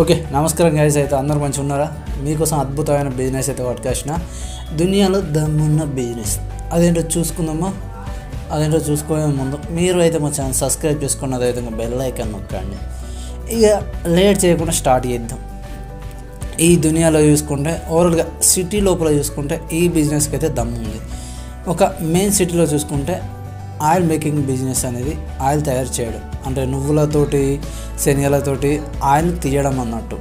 Okay నమస్కారం guys అయితే అందరు మంచి ఉన్నారా? మీకోసం అద్భుతమైన బిజినెస్ అయితే పట్టుకొచ్చిన దునియాలో దమ్మున్న బిజినెస్ అదేంటో చూసుకుందామా? అదేంటో చూసుకోవే ముందు మీరు అయితే మా ఛానల్ సబ్స్క్రైబ్ చేసుకున్నది అయితే బెల్ ఐకాన్ నొక్కండి. ఇక లేట్ చేయకుండా స్టార్ట్ చేద్దాం. ఈ దునియాలో చూసుకుంటే ఓవరాల్గా సిటీ లోపల చూసుకుంటే ఈ బిజినెస్కి అయితే దమ్ము ఉంది. ఒక మెయిన్ సిటీలో చూసుకుంటే ఆయిల్ మేకింగ్ బిజినెస్ అనేది ఆయిల్ తయారు చేయడం. అంటే నువ్వులతోటి శనగలతోటి ఆయిల్ తీయడం అన్నట్టు.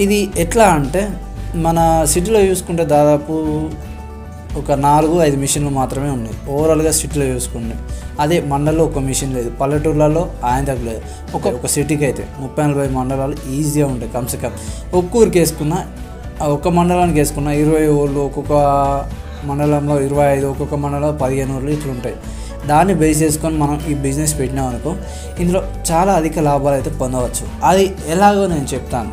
ఇది ఎట్లా అంటే మన సిటీలో చూసుకుంటే దాదాపు ఒక నాలుగు ఐదు మిషన్లు మాత్రమే ఉన్నాయి. ఓవరాల్గా సిటీలో చూసుకుంటే అదే మండలంలో ఒక మిషన్ లేదు. పల్లెటూర్లలో ఆయన దగ్గర లేదు. ఒక ఒక సిటీకి అయితే ముప్పై నలభై మండలాలు ఈజీగా ఉంటాయి కమ్సే కమ్. ఒక్క ఊరికి వేసుకున్న ఒక్క మండలానికి వేసుకున్న ఇరవై ఊళ్ళు ఒక్కొక్క మండలంలో ఇరవై ఐదు ఒక్కొక్క మండలంలో పదిహేను ఊళ్ళు ఇట్లుంటాయి. దాన్ని బేస్ చేసుకొని మనం ఈ బిజినెస్ పెట్టినాం అనుకో ఇందులో చాలా అధిక లాభాలు అయితే పొందవచ్చు. అది ఎలాగో నేను చెప్తాను.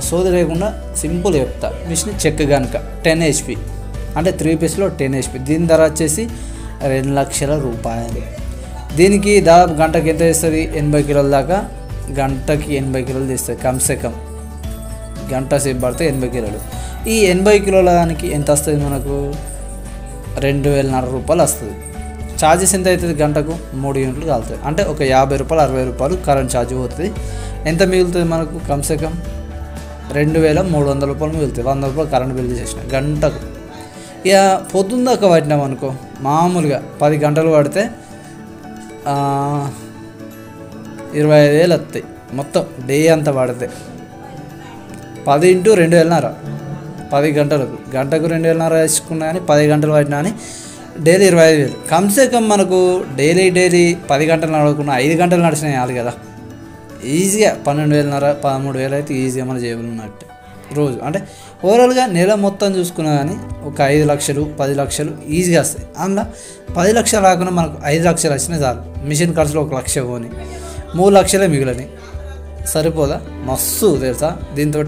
సోది లేకుండా సింపుల్ చెప్తా. మిషన్ చెక్ కనుక టెన్ హెచ్పి అంటే త్రీ పీస్లో టెన్ హెచ్పి దీని ధర వచ్చేసి రెండు లక్షల రూపాయలు. దీనికి దాదాపు గంటకి ఎంత ఇస్తుంది ఎనభై కిలోల దాకా గంటకి ఎనభై కిలోలు తీస్తుంది కమ్సే కమ్. గంట సేపు పడితే ఎనభై కిలోలు. ఈ ఎనభై కిలోల దానికి ఎంత వస్తుంది మనకు? రెండు వేలన్నర రూపాయలు వస్తుంది. ఛార్జెస్ ఎంత అవుతుంది గంటకు? మూడు యూనిట్లు కాలుతుంది అంటే ఒక యాభై రూపాయలు అరవై రూపాయలు కరెంట్ ఛార్జ్ పోతుంది. ఎంత మిగులుతుంది మనకు? కమ్సే కమ్ రెండు వేల మూడు వందల రూపాయలు మిగులుతుంది వంద రూపాయలు కరెంట్ బిల్ చేసిన గంటకు. ఇక పొద్దున్న దాకా పట్టినాం అనుకో మామూలుగా పది గంటలు పడితే ఇరవై ఐదు వేలు వస్తాయి. మొత్తం డే అంతా పడితే. పది ఇంటూ రెండు వేలన్నర. పది గంటలకు గంటకు రెండు వేలన్నర వేసుకున్నా కానీ పది గంటలు పట్టినా కానీ డైలీ ఇరవై ఐదు వేలు. కమ్సే కమ్ మనకు డైలీ డైలీ పది గంటలు నడవకుండా ఐదు గంటలు నడిచినాయి చాలు కదా. ఈజీగా పన్నెండు వేలన్నర పదమూడు వేలు అయితే ఈజీగా మన జేబులు ఉన్నట్టు. రోజు అంటే ఓవరాల్గా నెల మొత్తం చూసుకున్నా కానీ ఒక ఐదు లక్షలు పది లక్షలు ఈజీగా వస్తాయి. అందులో పది లక్షలు రాకుండా మనకు ఐదు లక్షలు వచ్చినాయి చాలు. మిషన్ ఖర్చులు ఒక లక్ష పోని మూడు లక్షలే మిగిలినాయి. సరిపోదా? మస్తు తెలుసా దీంతో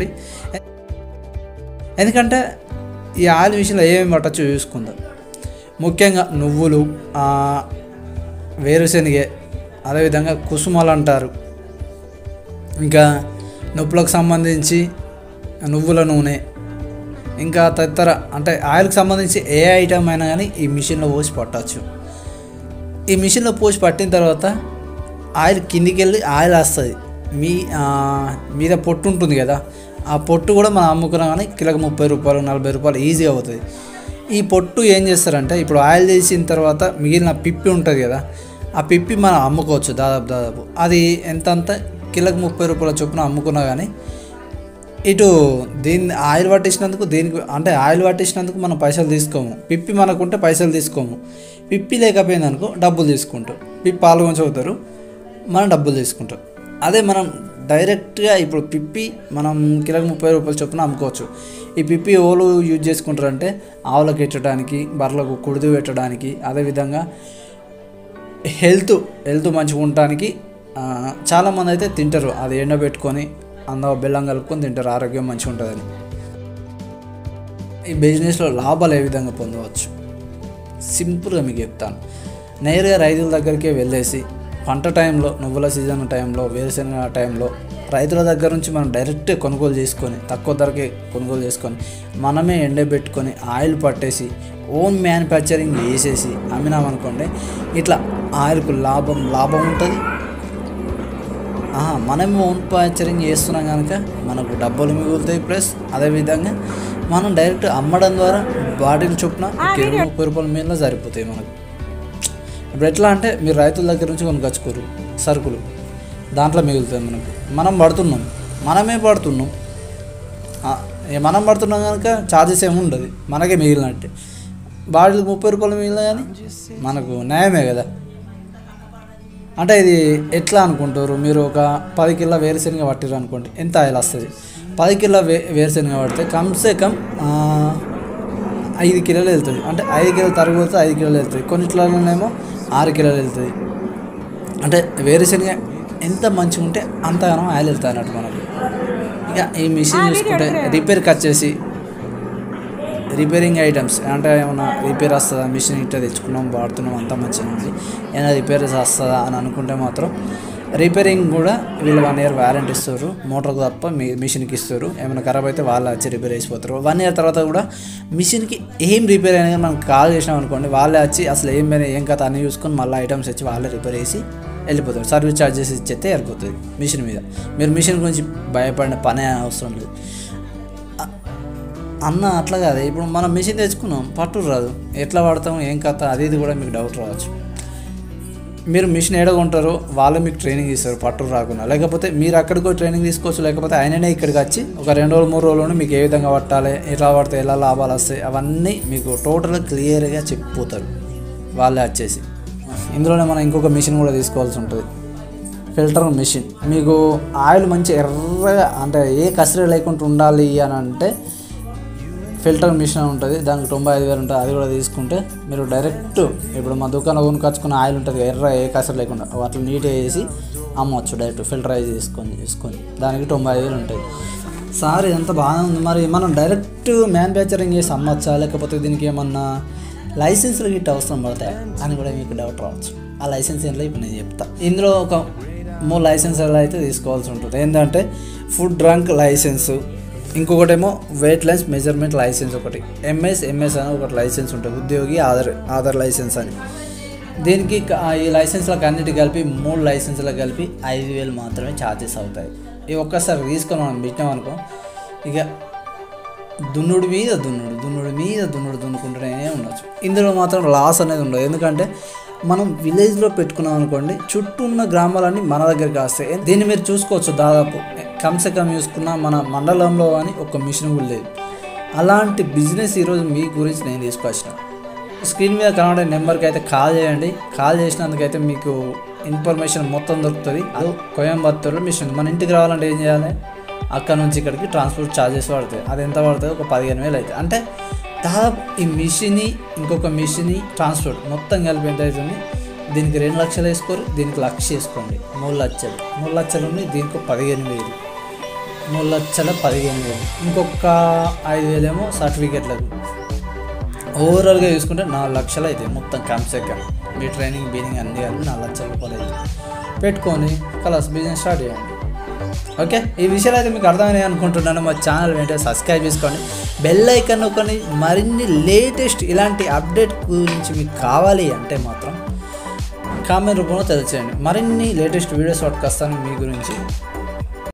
ఎందుకంటే ఈ ఆయిల్ మిషన్లో ఏమేమి పట్టచ్చో చూసుకుందాం. ముఖ్యంగా నువ్వులు ఆ, వేరుశెనగ అదేవిధంగా కుసుమలు అంటారు. ఇంకా నొప్పులకు సంబంధించి నువ్వుల నూనె ఇంకా తదితర అంటే ఆయిల్కి సంబంధించి ఏ ఐటమ్ అయినా కానీ ఈ మిషన్లో పోసి పట్టచ్చు. ఈ మిషన్లో పోసి పట్టిన తర్వాత ఆయిల్ కిందికి వెళ్ళి ఆయిల్ వస్తుంది. మీ మీద పొట్టు ఉంటుంది కదా ఆ పొట్టు కూడా మనం అమ్ముకున్నాం కానీ కిలోకి ముప్పై రూపాయలు నలభై రూపాయలు ఈజీగా అవుతుంది ఈ పొట్టు ఏం చేస్తారంటే ఇప్పుడు ఆయిల్ చేసిన తర్వాత మిగిలిన పిప్పి ఉంటుంది కదా ఆ పిప్పి మనం అమ్ముకోవచ్చు దాదాపు దాదాపు. అది ఎంతంత? కిలోకి ముప్పై రూపాయల చొప్పున అమ్ముకున్నా కానీ ఇటు దీన్ని ఆయిల్ పట్టించినందుకు దీనికి అంటే ఆయిల్ పట్టించినందుకు మనం పైసలు తీసుకోము. పిప్పి మనకుంటే పైసలు తీసుకోము. పిప్పి లేకపోయింది అనుకో డబ్బులు తీసుకుంటాం. పిప్పి పాల్గొని చదువుతారు మనం డబ్బులు తీసుకుంటాం. అదే మనం డైరెక్ట్గా ఇప్పుడు పిప్పి మనం కిలోకి ముప్పై రూపాయలు చొప్పున అమ్ముకోవచ్చు. ఈ పిప్పి ఓలు యూజ్ చేసుకుంటారంటే ఆవులకు పెట్టడానికి బర్రెలకు కుడిది పెట్టడానికి అదేవిధంగా హెల్త్ హెల్త్ మంచిగా ఉండటానికి చాలామంది అయితే తింటారు. అది ఎండబెట్టుకొని అందులో బెల్లం కలుపుకొని తింటారు. ఆరోగ్యం మంచిగా ఉంటుందని. ఈ బిజినెస్లో లాభాలు ఏ విధంగా పొందవచ్చు? సింపుల్గా మీకు చెప్తాను. నేరుగా రైతుల దగ్గరికే వెళ్ళేసి పంట టైంలో నువ్వుల సీజన్ టైంలో వేరుశెనగ టైంలో రైతుల దగ్గర నుంచి మనం డైరెక్ట్ కొనుగోలు చేసుకొని తక్కువ ధరకే కొనుగోలు చేసుకొని మనమే ఎండబెట్టుకొని ఆయిల్ పట్టేసి ఓన్ మ్యానుఫ్యాక్చరింగ్ చేసేసి అమ్మినామనుకోండి ఇట్లా ఆయిల్కు లాభం లాభం ఉంటుంది. ఆహా, మనం ఓన్ మ్యానుఫ్యాక్చరింగ్ చేస్తున్నాం కనుక మనకు డబ్బులు మిగులుతాయి ప్లస్ అదేవిధంగా మనం డైరెక్ట్ అమ్మడం ద్వారా బాటిల్ చొప్పున ఇరవై ముప్పై రూపాయల మీద సరిపోతాయి మనకు. ఇప్పుడు ఎట్లా అంటే మీరు రైతుల దగ్గర నుంచి కొనుకొచ్చుకోరు సరుకులు. దాంట్లో మిగులుతాయి మనకు. మనం పడుతున్నాం. మనమే పడుతున్నాం. మనం పడుతున్నాం కనుక ఛార్జెస్ ఏమి ఉండదు. మనకే మిగిలినట్టే. బాడీలకు ముప్పై రూపాయలు మిగిలిన కానీ మనకు న్యాయమే కదా. అంటే ఇది ఎట్లా అనుకుంటారు? మీరు ఒక పది కిలో వేరుశనగ పట్టిరు అనుకోండి ఎంత ఆయిల్ వస్తుంది? పది కిలో వే వేరుశనగ పడితే కమ్సే కమ్ ఐదు కిలోలు వెళ్తుంది అంటే ఐదు కిలోలు తరగపోతే ఐదు కిలోలు వెళ్తుంది కొన్నిట్లలోనేమో ఆరు కిలోలు వెళ్తుంది అంటే వేరుశనగ ఎంత మంచిగా ఉంటే అంతగానో ఆయిల్ వెళ్తుంది అన్నట్టు మనకు. ఇక ఈ మిషన్ చూసుకుంటే రిపేర్కి వచ్చేసి రిపేరింగ్ ఐటమ్స్ అంటే ఏమన్నా రిపేర్ వస్తుందా? మిషన్ ఇట్లా తెచ్చుకున్నాం వాడుతున్నాం అంతా మంచిగా ఉంది. ఏమైనా రిపేర్ వస్తుందా అని అనుకుంటే మాత్రం రిపేరింగ్ కూడా వీళ్ళు వన్ ఇయర్ వారంటీ ఇస్తారు. మోటార్కి తప్ప మీ మిషన్కి ఇస్తారు. ఏమైనా ఖరాబ్ అయితే వాళ్ళు వచ్చి రిపేర్ చేసిపోతారు. వన్ ఇయర్ తర్వాత కూడా మిషన్కి ఏం రిపేర్ అయినా మనం కాల్ చేసినాం అనుకోండి వాళ్ళే వచ్చి అసలు ఏం ఏం కథ అన్ని చూసుకొని మళ్ళీ ఐటమ్స్ వచ్చి వాళ్ళే రిపేర్ చేసి వెళ్ళిపోతారు. సర్వీస్ ఛార్జెస్ ఇచ్చేస్తే వెళ్ళిపోతుంది మిషన్ మీద. మీరు మిషన్ గురించి భయపడిన పనే అవసరం లేదు. అన్న అట్లా కాదు. ఇప్పుడు మనం మిషన్ తెచ్చుకున్నాం పట్టు రాదు. ఎట్లా వాడతాం ఏం కథ అది ఇది కూడా మీకు డౌట్ రావచ్చు. మీరు మిషన్ ఏడగొంటారో వాళ్ళు మీకు ట్రైనింగ్ ఇస్తారు పట్టు రాకుండా. లేకపోతే మీరు అక్కడికి ట్రైనింగ్ తీసుకోవచ్చు లేకపోతే ఆయననే ఇక్కడికి వచ్చి ఒక రెండు రోజులు మూడు రోజులు మీకు ఏ విధంగా పట్టాలి ఎలా పడితే ఎలా లాభాలు వస్తాయి అవన్నీ మీకు టోటల్గా క్లియర్గా చెప్పిపోతారు వాళ్ళే వచ్చేసి. ఇందులోనే మనం ఇంకొక మిషన్ కూడా తీసుకోవాల్సి ఉంటుంది. ఫిల్టర్ మిషన్ మీకు ఆయిల్ మంచి ఎర్రగా అంటే ఏ కసరే లేకుండా ఉండాలి అని అంటే ఫిల్టర్ మిషన్ ఉంటుంది దానికి తొంభై ఐదు వేలు ఉంటుంది అది కూడా తీసుకుంటే మీరు డైరెక్ట్ ఇప్పుడు మా దుకాణంలో కొనుకొచ్చుకున్న ఆయిల్ ఉంటుంది ఎర్ర ఏ కసర లేకుండా అట్లా నీట్గా వేసి అమ్మవచ్చు డైరెక్ట్ ఫిల్టరైజ్ చేసుకొని తీసుకొని దానికి తొంభై ఐదు వేలు ఉంటుంది. సార్ ఇదంతా బాగానే ఉంది. మరి మనం డైరెక్ట్ మ్యానుఫ్యాక్చరింగ్ చేసి అమ్మచ్చా? లేకపోతే దీనికి ఏమన్నా లైసెన్స్లు గిట్ట అవసరం పడతాయి? అని కూడా మీకు డౌట్ రావచ్చు. ఆ లైసెన్స్ ఏంటో ఇప్పుడు నేను చెప్తా. ఇందులో ఒక మూడు లైసెన్సులు అయితే తీసుకోవాల్సి ఉంటుంది. ఏంటంటే ఫుడ్ డ్రంక్ లైసెన్సు ఇంకొకటేమో వెయిట్ లైన్స్ మెజర్మెంట్ లైసెన్స్ ఒకటి. ఎంఎస్ ఎంఎస్ అని ఒకటి లైసెన్స్ ఉంటుంది. ఉద్యోగి ఆధార్ ఆధార్ లైసెన్స్ అని. దీనికి ఈ లైసెన్స్లకు అన్నిటి కలిపి మూడు లైసెన్స్లకు కలిపి ఐదు వేలు మాత్రమే ఛార్జెస్ అవుతాయి. ఇవి ఒక్కసారి తీసుకొని మనం పెట్టినాం అనుకో ఇక దున్నుడు మీద దున్నుడు దున్నుడు మీద దున్నుడు దున్నుకుంటూనే ఉండొచ్చు. ఇందులో మాత్రం లాస్ అనేది ఉండదు. ఎందుకంటే మనం విలేజ్లో పెట్టుకున్నాం అనుకోండి చుట్టూ ఉన్న గ్రామాలన్నీ మన దగ్గరికి వస్తాయి. దీన్ని మీరు చూసుకోవచ్చు దాదాపు. కమ్సే కమ్ చూసుకున్న మన మండలంలో అని ఒక మిషన్ కూడా లేదు. అలాంటి బిజినెస్ ఈరోజు మీ గురించి నేను తీసుకొచ్చిన. స్క్రీన్ మీద కనబడే నెంబర్కి అయితే కాల్ చేయండి. కాల్ చేసినందుకైతే మీకు ఇన్ఫర్మేషన్ మొత్తం దొరుకుతుంది. అది కోయంబత్తూరులో మిషన్. మన ఇంటికి రావాలంటే ఏం చేయాలి? అక్కడ నుంచి ఇక్కడికి ట్రాన్స్పోర్ట్ ఛార్జెస్ పడుతుంది అది ఎంత పడుతుంది ఒక పదిహేను వేలు అవుతుంది అంటే దాదాపు ఈ మిషన్ని ఇంకొక మిషన్ని ట్రాన్స్పోర్ట్ మొత్తం కలిపి ఎంత అవుతుంది? దీనికి రెండు లక్షలు వేసుకోరు. దీనికి లక్ష వేసుకోండి. మూడు లక్షలు. మూడు లక్షలు ఉన్నాయి దీనికి పదిహేను వేలు. మూడు లక్షల పదిహేను వేలు. ఇంకొక ఐదు వేలేమో సర్టిఫికెట్లకు ఓవరాల్గా చూసుకుంటే నాలుగు లక్షలు అవుతాయి మొత్తం కమ్సెక్క మీ ట్రైనింగ్ బీనింగ్ అన్ని కలిపి నాలుగు లక్షల రూపాయలు అవుతాయి పెట్టుకొని కలర్స్ బిజినెస్ స్టార్ట్ చేయండి. ఓకే ఈ విషయాలు అయితే మీకు అర్థమైనాయి అనుకుంటున్నాను. మా ఛానల్ వెంటనే సబ్స్క్రైబ్ చేసుకోండి. బెల్ ఐకన్ నొక్కని మరిన్ని లేటెస్ట్ ఇలాంటి అప్డేట్ గురించి మీకు కావాలి అంటే మాత్రం కామెంట్ రూపంలో తెలియచేయండి. మరిన్ని లేటెస్ట్ వీడియోస్ పట్టుకొస్తాను మీ గురించి.